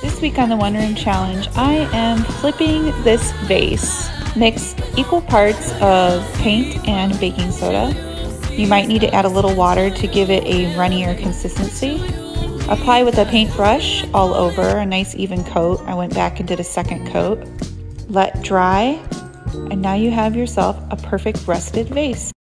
This week on the One Room Challenge, I am flipping this vase. Mix equal parts of paint and baking soda. You might need to add a little water to give it a runnier consistency. Apply with a paintbrush all over, a nice even coat. I went back and did a second coat. Let dry, and now you have yourself a perfect rusted vase.